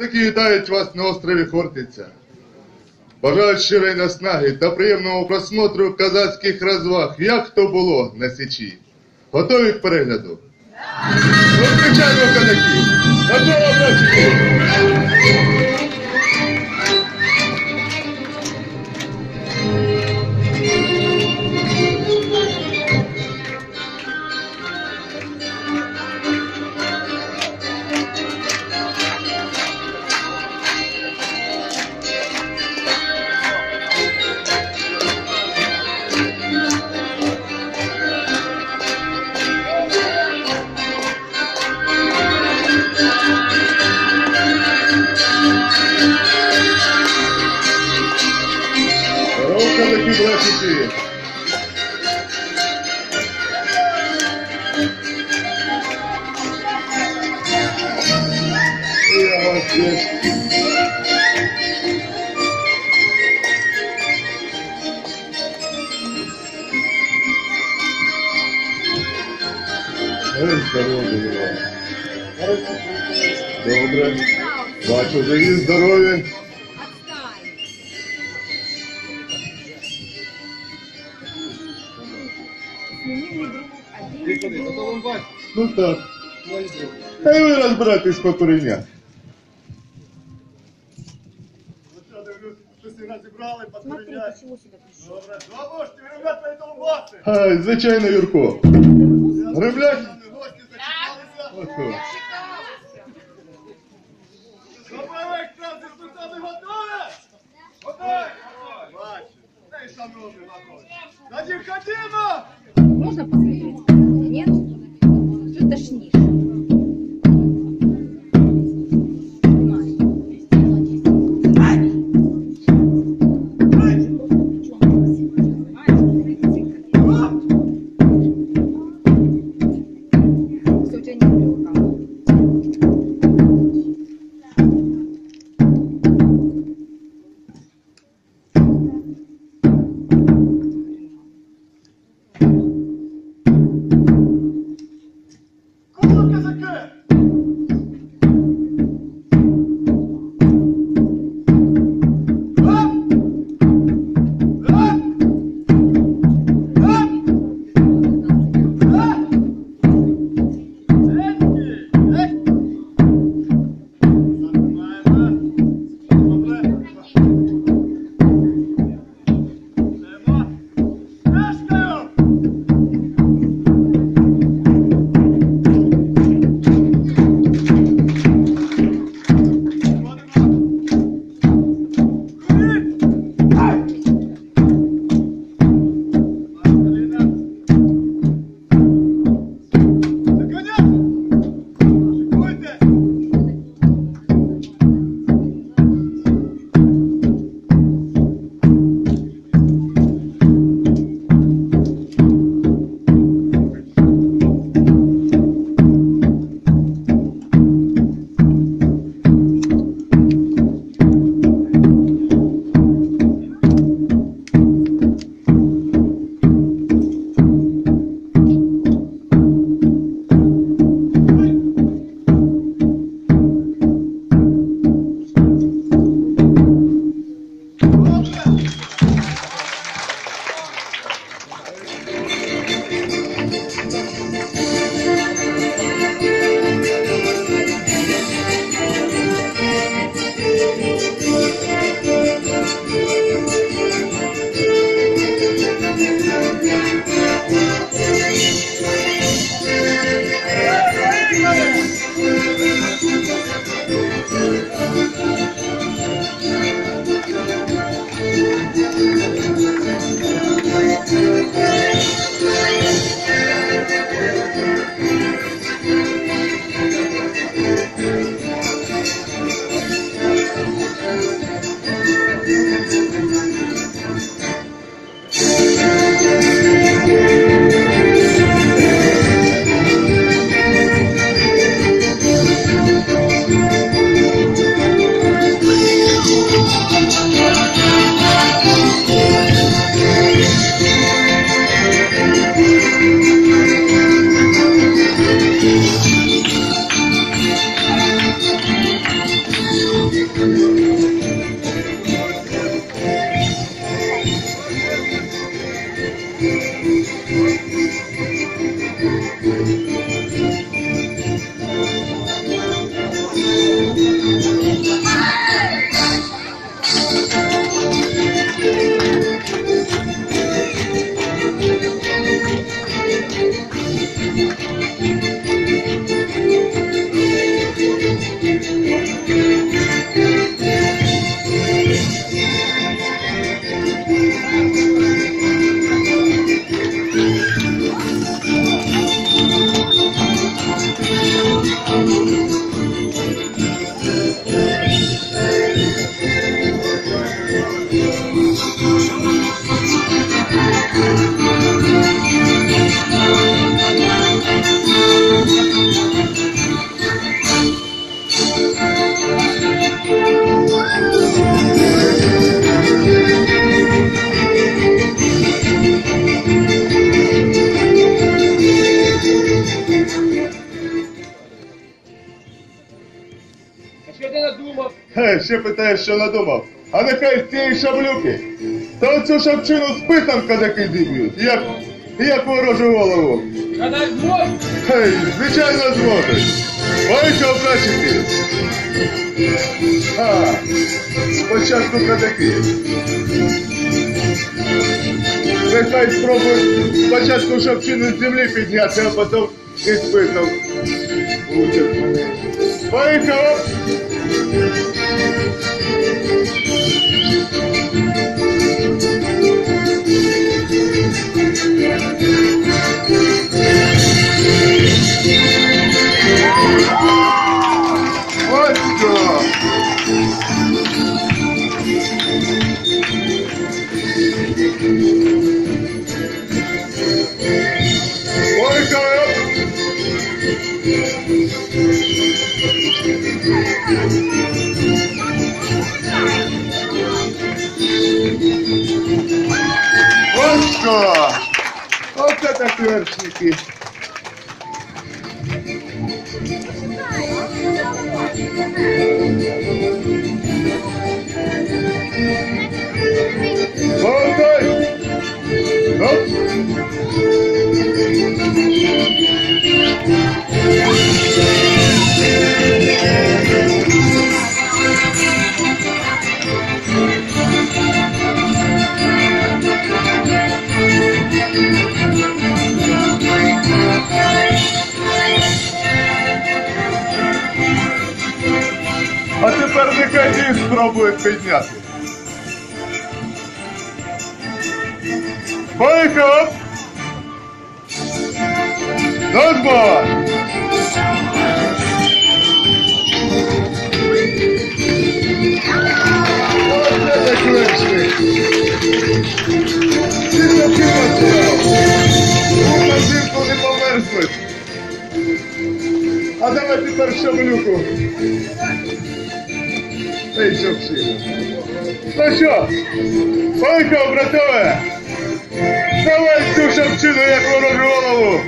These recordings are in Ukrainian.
Які вітають вас на острові Хортиця. Бажають щирої наснаги та приємного просмотру казацьких розваг, як то було на Січі. Готові к перегляду? Розкричаємо казаків! Готово, братчики! Ой, здоров'я вам. Добре. Бачу, живі, здорові. Ну так. Хай ви розбиратись по коренях. Смотри, почему сюда пришел. Добре, ну можете виробляти на тому баси. Ай, звичайно, Юрко. Греблять? Гості зачекалися. Ото. Добре, краси спитати готові? Готові? Бачу. Та й шановні готові. Надір, ходімо! Можно посмотреть? Нет? Что тошнишь? Що надумав. А нехай з цієї шаблюки. Та оцю шапчину списом казаки зіб'ють. Як, як ворожу голову. Хей, звичайно зможеш. Поїхав братчики. А, спочатку казаки. Нехай спробують спочатку шапчину з землі підняти, а потім і списом. Учать мене. Поїхав! Нехай їх спробують підняти. Поїхав! Назва! Оце так легше. Ти таки потеряв. Ну, на зимку не померзнуть. А давай тепер шаблюку. Ей, шапшина. Ну що, поїхав, братове? Давай цю шапчину, як ворожу голову.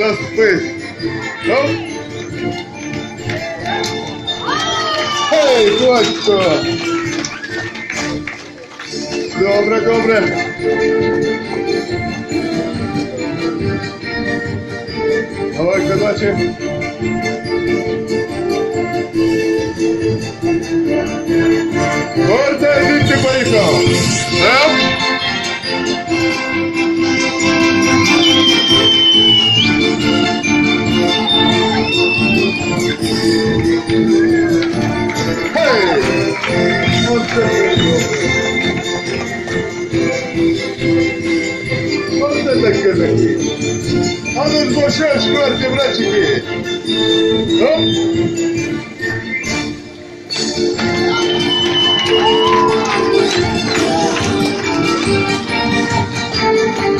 На спис. Ну? Ей, точно. Добре, добре. Давай, кадачі. Гордо, звідти поїхав. Еп. Хей! Оце було. Оце так казаки. А ну ж бо що ж, чверті, братчики? Оп!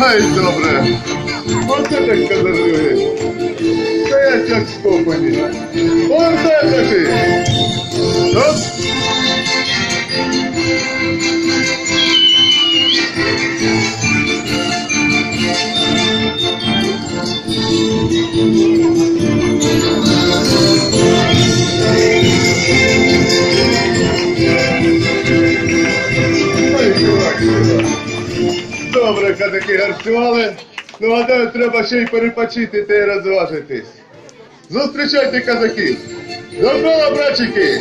Хай добре. Оце так казали. Стоять як скопані. Оце таки. Оп! Добре, казаки гарцювали. Ну, гадаю, треба ще й перепочити та й розважитись. Зустрічайте, казаки! Добро, братчики!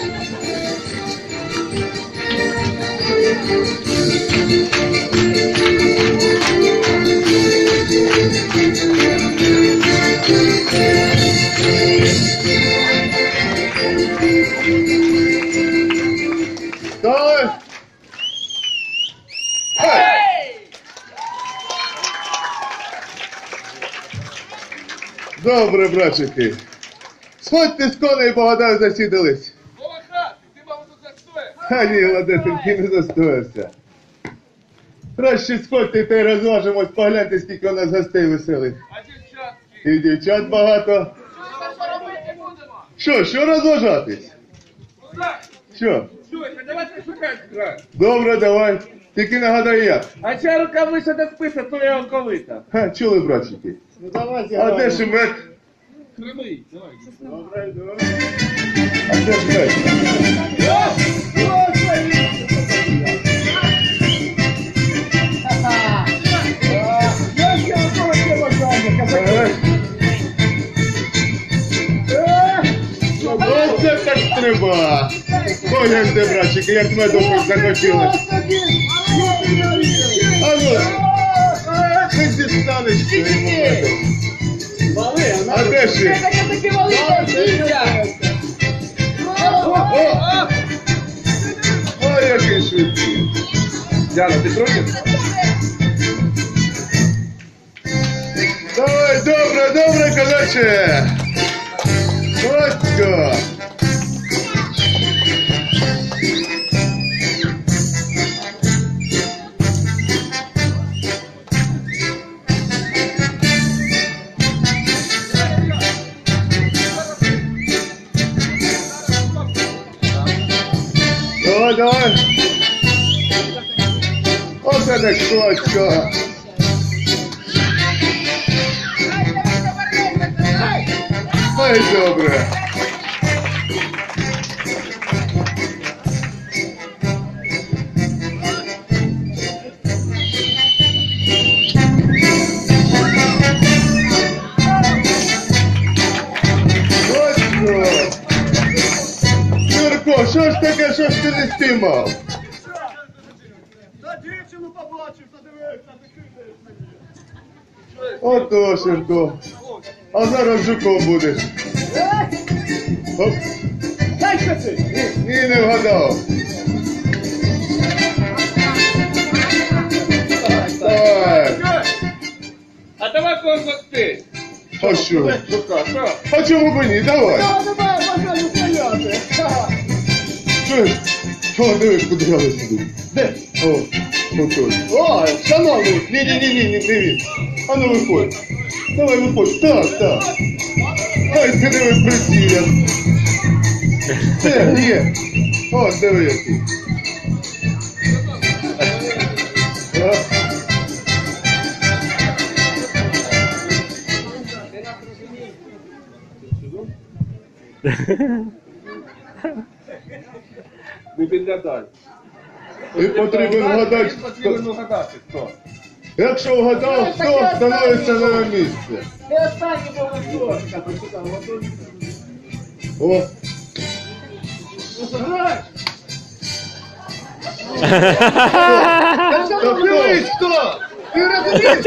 Стой! Добре, братчики. Сходьте з коней, бо гадаю, засідались. Волохатый, ты, мама, тут застоя. А ні, Ладетенький не застоявся. Краще сходьте та й розважимось, погляньте, скільки у нас гостей веселих. А девчатки? І дівчат багато. Поробити будемо. Що, що розважатись? Ну Що? Давайте шукати. Добре, давай. Тільки нагадай як. А чия рукавиця до списа, то я оковита. Ха, чули, братчики? Ну давайте. А де шемет? Прямий, давай. Добре, добре. А де? Оце так треба. Погляньте, братчики, як. А ну, не дістанеш цього меду. А де ж! Ой, який швидкий. Діана, ти проти? Давай, добре, добре, козаче. Оце так точка. Ай, добре. Точно. Юрко, що ж таке, що ж ти не спіймав? Та дівчину побачив, задивився, ти кидаєш мені. Отошенко. А зараз жуком будеш. Оп. Ні, не вгадав. Давай. А давай когось ти. А що? Що? А чому б ні? Давай. Та давай, бажаю стояти. Чуєш? О, дивись, сюди. Де? О, отож. О, шановний. Ні, ні, ні, ні, ні, не він. А ну виходь. Давай виходь. Так, так. Ай, ти диви прицілля. Це, є. О, диви який. А. Не підглядай. І потрібен вгадати, Потрібен хто. угадати, хто. Якщо вгадав, хто становиться на місце. Ти останній був ось. О, Ну, заграй. та дивись, хто? Ти розумієш?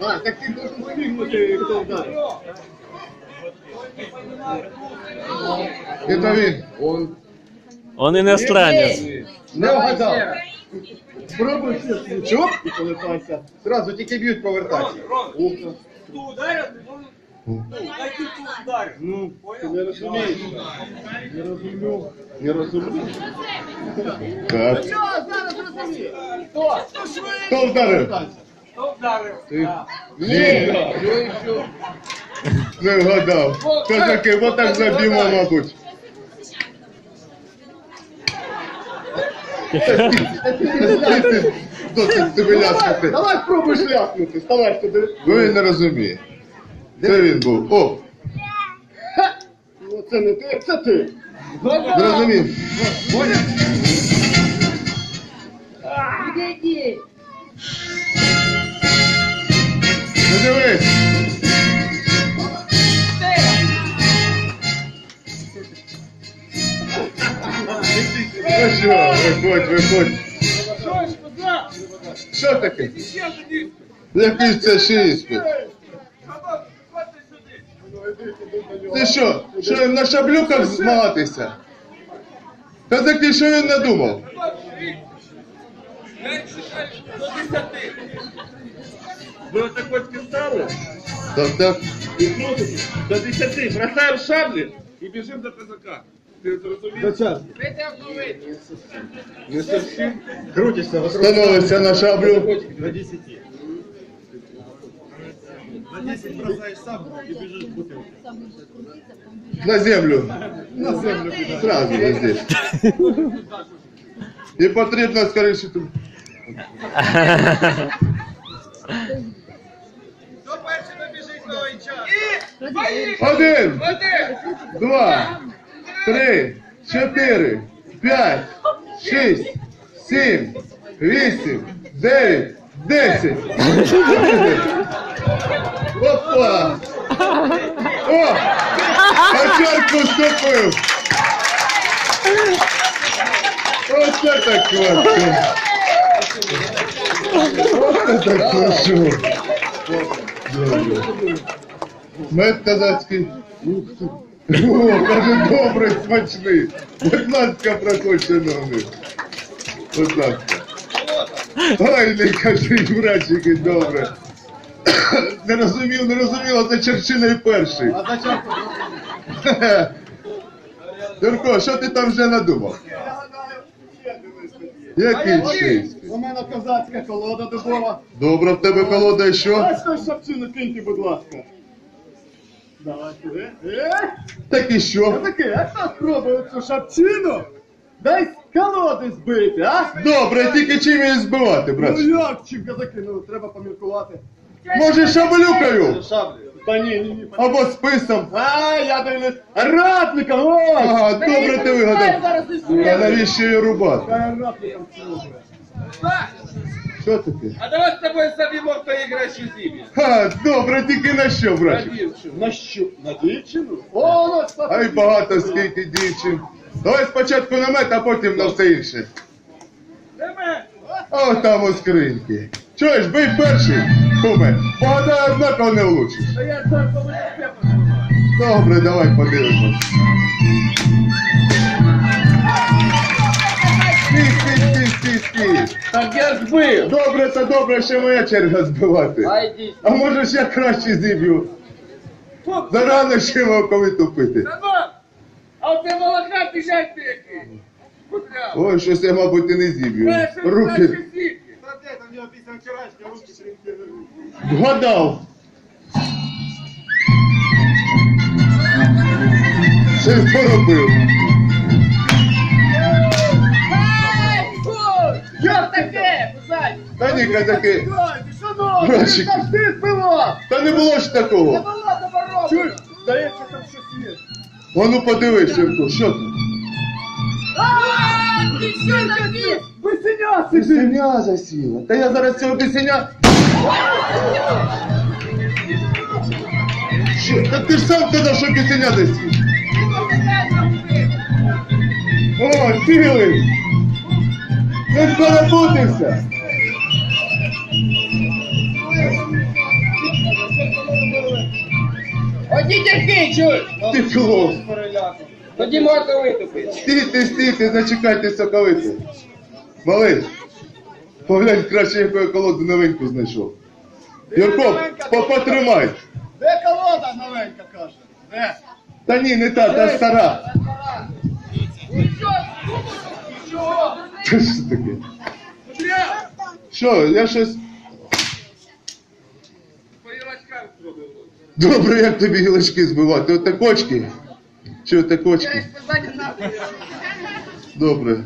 А, так ти должен вибігнути, хто вдарив. Это він. Он иностранец. Не вгадав. Спробуй чоп і повертайся. Зразу тільки б'ють повертайся. Ну, ти не розумієш. Не розумію. Не розумію. Так. Що зараз розумієш? Хто? Хто вдарив? Ти. Ні. Не вгадав. Козаки, вот так заб'ємо, мабуть. Досить ляснути. Давай спробуй ляснути. Вставай сюди. Ну не розуміє. Це він був? О! Ну це не ти, це ти. Зрозумів. Підійди. Не дивись. Ну що, виходь, виходь. Що таке? Який це ще іспит? Ти що? Що на шаблюках змагатися? Козаки, що він надумав? Ви отак от стали Так, так. і крутите до 10, бросаємо шаблі і біжимо до козака. Ти зрозумів? час. Не зовсім. Крутишся вокруг Становишся на шаблю. до 10. На 10 бросаєш сам і біжиш в бутилку. На землю. На землю кидаєш. Сразу на здесь. І потрібно скоріше тут. Один, два, Три, чотири, п'ять, шість, сім, вісім, дев'ять, десять. Опа! О! Початку вступив! Оце так класно! Оце так хорошо! Мед казацький. Ух ти. О, каже, добрий, смачний. Будь ласка, проходьте номер. Будь ласка. Ой, не кажи, братчики, добре. Не розумів, не розумів, а це Черчилль перший. Юрко, що ти там вже надумав? Який чийський? У мене козацька колода дубова. Добре, в тебе колода і що? Ось той шапчину киньте, будь ласка. Давайте. Е, е. Так і що? Таке, а хто спробує цю шапчину? Дай з колоди збити, а? Добре, тільки чим її збивати, Ну брат? як чим казаки, ну треба поміркувати. Може шаблюкою? Шаблі. Та ні, ні, ні. Або списом? А, я дивлюсь, ратником, ось! Ага, добре ти вигадав. А навіщо її рубати? Я ратником служу. Що таке? А давай з тобою собі хто іграє ще зім'я. Ха, добре, тільки на що, На брат? дівчину. На що? На дівчину? О, ну, ось Ай багато скільки дівчин. Давай спочатку намет, а потім на все інше. Тебе! О, там у скриньки. Чуєш, бий перший, куме. Погадай, однаково не влучиш. А я сам повинен Добре, давай подивимось. Стій. Так я збив! Добре, то добре, ще моя черга збивати. А може ж я краще зіб'ю? Зарано ще мовковиту пити. Сама! А у тебе молока біжать ти який! Ой, щось я, мабуть, і не зіб'ю. Руки! Та вгадав. Щось поробив. Що таке? Кузать? Та ні. Ой, ти що ну? Братчик. Ти завжди збивав! Та не було ж такого. Чуєш? Здається, там щось є. А ну подивись, Юрко, що там? Ти що таке? Висеня Бісеня засіла. Та я зараз цього бісеня. Що? Та ти ж сам казав, що бісеня засіла. О, цілий! Він перепутався! Одні терпіть, чуєш? Ти філос! Тоді можна витупити. Стійте, стійте, зачекайте соковити. Малий, поглянь краще, яку я колоду новеньку знайшов. Юрко, по- потримай. Де колода новенька каже? Де? Та ні, не та, та стара. Та що таке? Що, я щось. Добре, як тобі гілочки збивати? От такочки? Чи от такочки? Добре.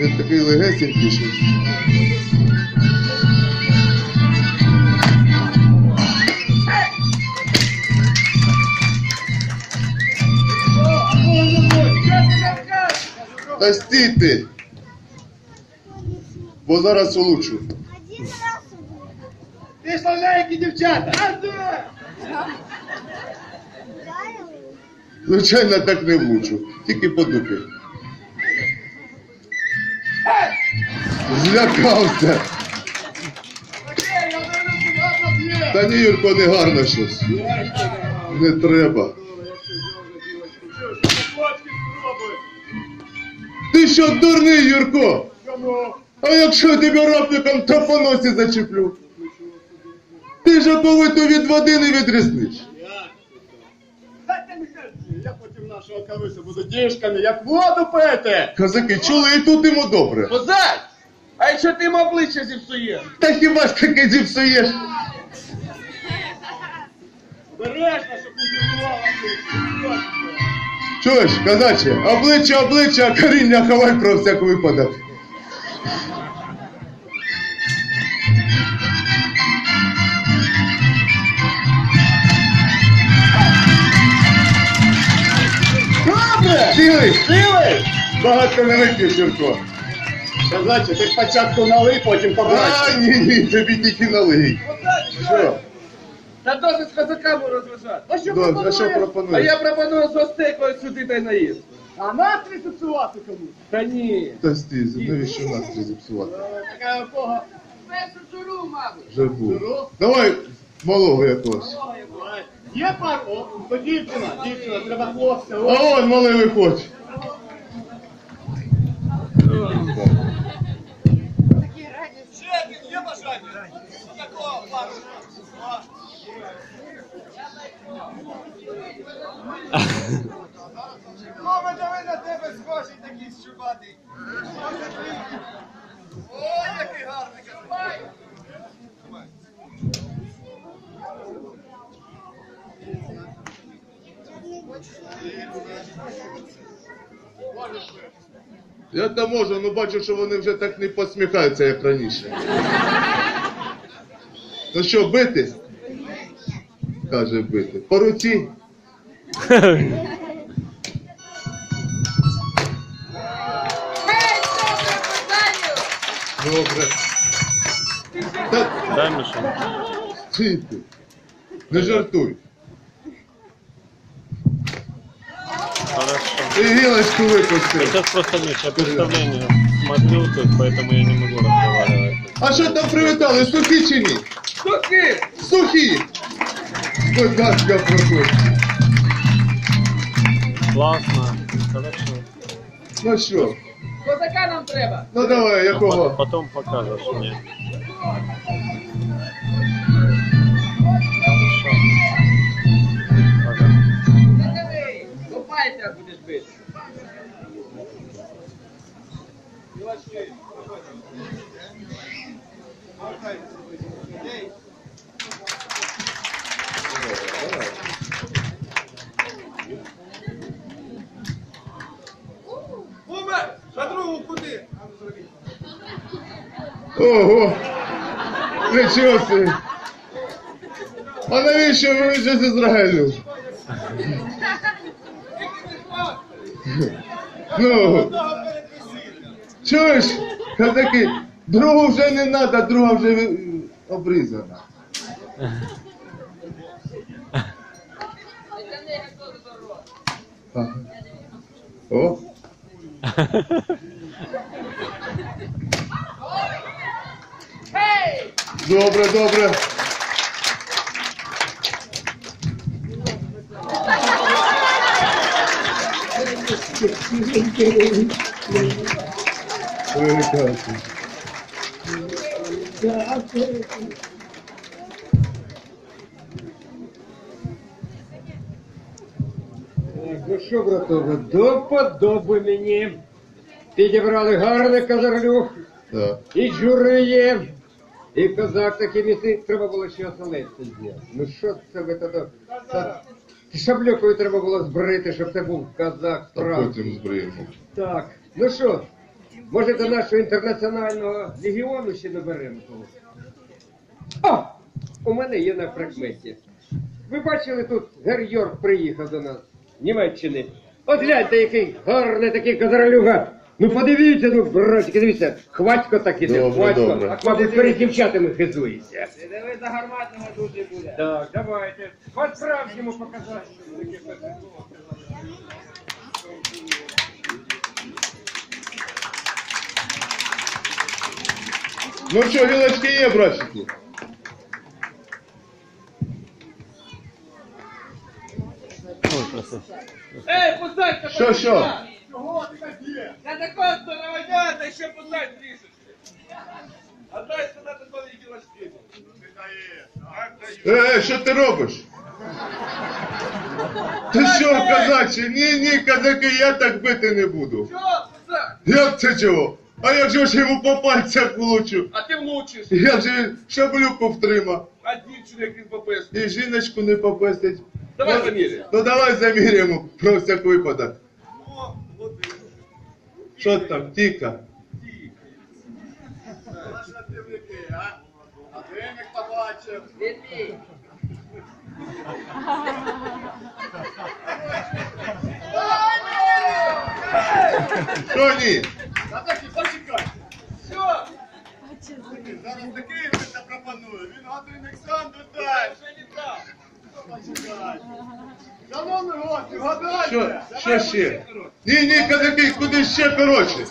Він такий легесенький щось. Та стійте! Бо зараз улучшу. Пішли які дівчата! Звичайно, так не влучу. Тільки по дупі. Злякався. Та ні, Юрко, не гарно щось. Не треба. Ти що, дурний, Юрко? А якщо я тебе рапником то по носі зачеплю? Ти ж оповиту від води не відрізниш. Я потім нашого кависа буду діжками, як воду пити. Казаки, чули і тут йому добре. Козак! А якщо ти йому обличчя зіпсуєш? Та хіба ж таке зіпсуєш? Бережно, щоб не зірвала Чуєш, казаче, обличчя, обличчя, а коріння ховай про всяк випадок. Добре! Цілий, Цілий! багато не вип'єш, Юрко. Казаче, ти спочатку налий, потім побачиш. А, ні, ні, тобі тільки налий. Що? Та досить з козаками розважати. А що До, а що пропонуєш? А я пропоную з гостей сюди та й наїзд. А настрій зіпсувати комусь? Та ні. Та стій, навіщо настрій зіпсувати? Е, Така якого? Першу журу, мабуть. Вже був. Давай малого якогось. Є пар? О, то дівчина, дівчина, треба хлопця. А он малий виходь. Мама, давай на тебе схожий такий щубатий. О, який гарний казак. Я то можу, ну бачу, що вони вже так не посміхаються, як раніше. Ну що, бити? Каже бити. По руці. Добре, козаню! Добре. Та Да, Миша? стій ти. Не жартуй. Хорошо. Ти гілочку випустив. Сейчас просто, Миша, представление смотрю тут, поэтому я не могу разговаривать. А що там привітали? Сухі чи ні? Сухи! Сухі! Будь ласка, проходь. Классно. Хорошо. Ну що? Козака нам треба. Ну давай, Ну, по- якого? потом покажешь мне. До пальця будеш бити. Умер! За другу куди? Ого! Нічого собі! А навіщо ви з Ізраїлю? Ну, чуєш, казаки, другу вже не треба, друга вже е, обрізана. Ага. О, добре, добре. Ну що, братове, до подоби мені. Підібрали гарний козарлюх, Так. і джури є, і козак такий міцний. Треба було ще оселедця зняти. Ну що це ви тоді? Та- Шаблюкою треба було збрити, щоб це був казак А справді. потім збриємо. Так, ну що, може до нашого інтернаціонального легіону ще наберемо того? О! У мене є на прикметі. Ви бачили, тут Гер Йорк приїхав до нас з Німеччини. От гляньте, який гарний такий козаролюга. Ну подивіться, ну, братики, дивіться, хватько так іде, Добре, хватько. добре. А хватить перед дівчатами хизується. Диви за гарматного дуже буде. Так, давайте. От справжньому показати, що таке передбувало. Ну що, гілочки є, братчики? Ей, позайте! Що, що? Я такого здорового, та ще пузать трішечки. А дай сюда такой гилошки. Е, е, що ти робиш? Ти що, казачі? Ні, ні, казаки, я так бити не буду. Чого, пузать? Як це чого? А як же ж йому по пальцях влучу? А ти влучиш. Як же шаблюку втримав? А дівчину, як він пописав. І жіночку не попестить. Давай заміряємо. Ну давай заміряємо про всяк випадок. О. Що там, тіка? Іди. Що ні? Що? Зараз такий він запропонує. Він один Олександр дай. Ще не так. Шановний гості, Що, що ще? Ні, ні, казаки, куди ще коротше.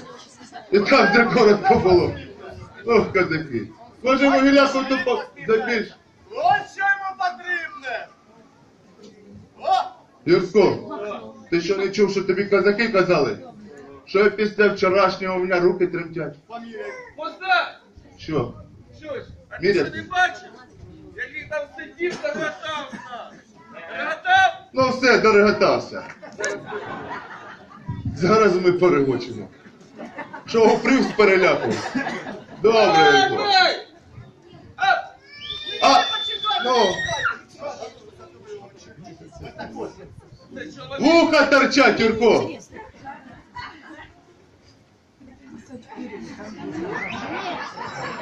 І там, де коротко було. Ох, казаки. Може, могиляку то по... забільш. Ось що йому потрібне. Юрко, ти що не чув, що тобі казаки казали? Що після вчорашнього у мене руки тремтять? Що? Що ж? А ти Міряти? що не бачив? Який там сидів та гатався. Гатав? Ну все, дороготався. Зараз ми перегочимо. Що гуприв з переляку? Добре! А, ну, вуха торчать, Юрко.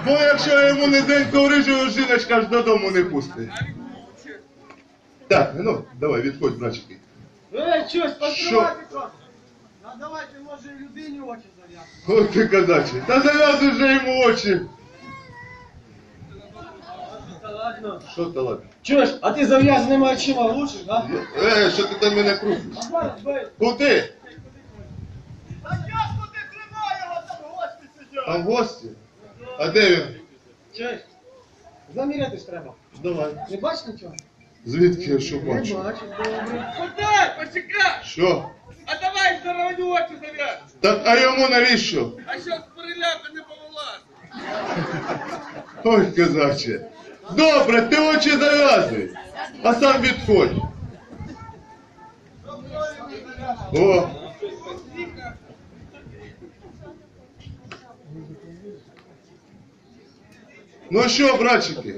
Бо якщо йому низенько рижу, жіночка аж додому не пустить. Так, ну, давай, відходь, братчики. Ей, щось, Що? постривайте А давайте, може, і людині очі зав'язати. От ти казачий. Та зав'язуй вже йому очі. Та ладно. Що то ладно? Чуєш, а ти зав'язаними очима влучиш, да? Е, що ти там мене крутиш? Зараз, бей. Куди? Та я ж куди тримаю його, там гості сидять. Там гості? А де він? Чуєш, заміряти треба. Давай. Не бачиш нічого? Звідки я що Не бачу? бачу, добре. Пузать, почекай! Що? А давай здорові очі зав'яз! Так, а йому навіщо? А що з переляку не повилазить? Ой, казаче. Добре, ти очі зав'язуй, а сам відходь. О, ну що, братчики?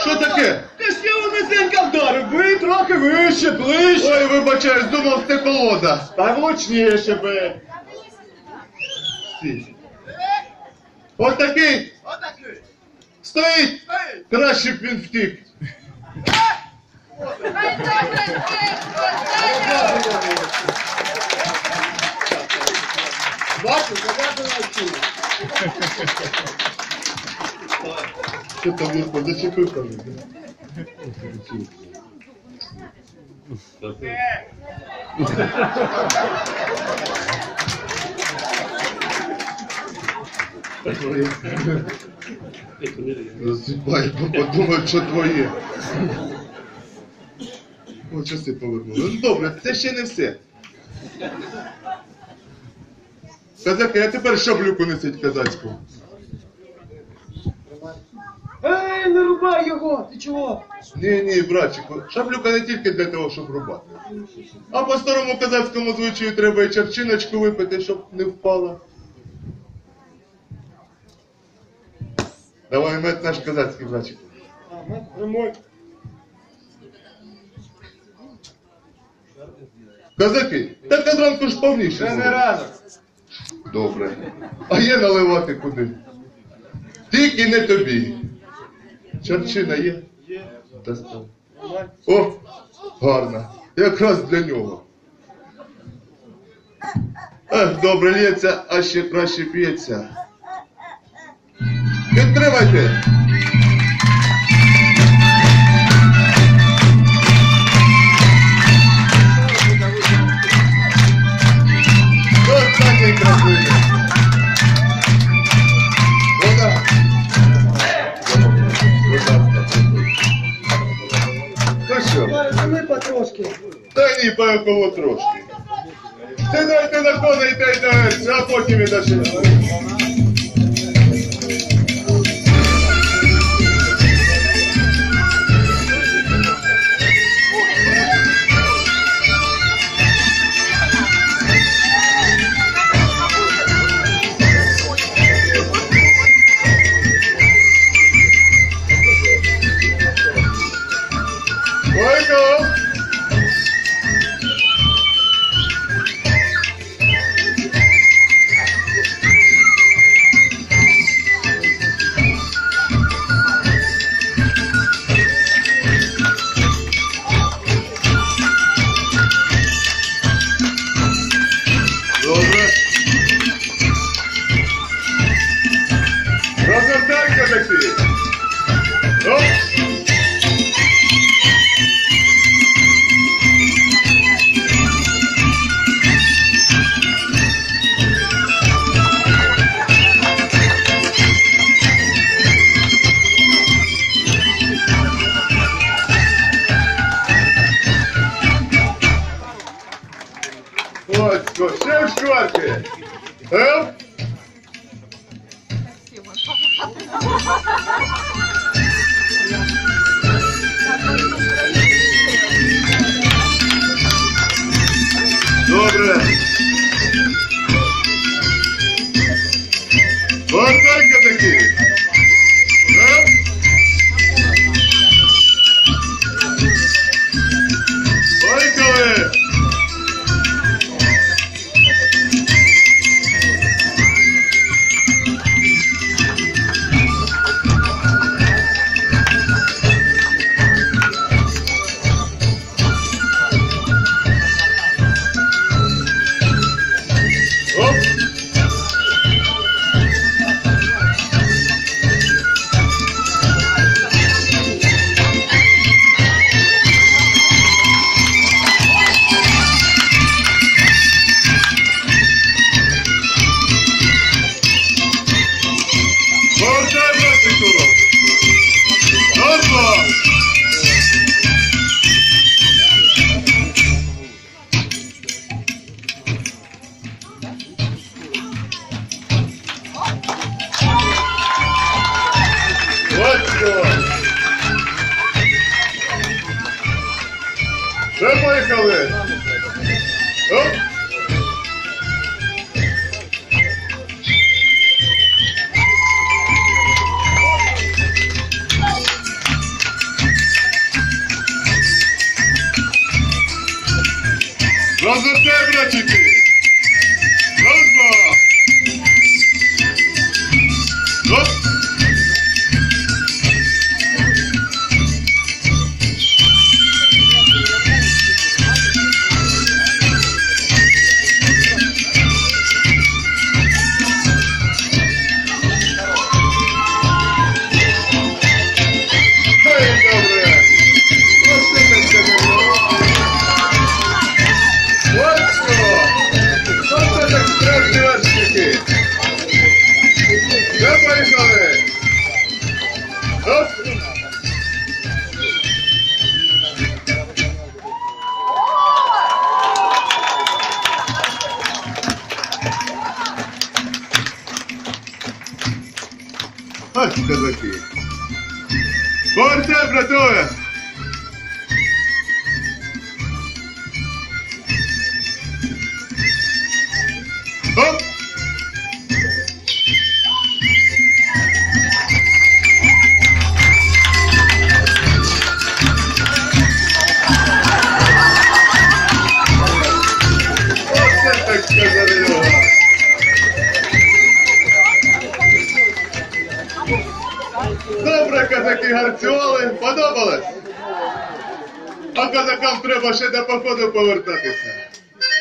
Що таке? Ти ж його низенько вдарив, бий трохи вище, ближче. Ой, вибачаюсь, думав, це колода. Та влучніше би. Стій. От такий Отакий. стоїть, краще б він втік. Бачу, зав'язана очима. Що там Юрко, зачепив там? Розсипай, подумав, що твоє. О, часи повернули. Ну добре, це ще не все. Казаки, а тепер шаблюку несіть казацьку. Ей, не рубай його, ти чого? Ні, ні, братчику, шаблюка не тільки для того, щоб рубати. А по старому казацькому звичаю треба і черчиночку випити, щоб не впала. Давай мед наш казацький братчику. Ремонт. Казаки, так одранку ж повніше. Це не разом. Добре. А є наливати куди? Тільки не тобі. Чарчина є? Достав. О, гарна. Якраз для нього. Добре лється, а ще краще п'ється. Підтримайте! всякой красоты. Ну що? Ми потрошки. Та ні, по кого трошки. Ти дайте на кого, а потім і дашь.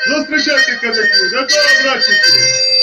Зустрічайте казаки, готово, братчики!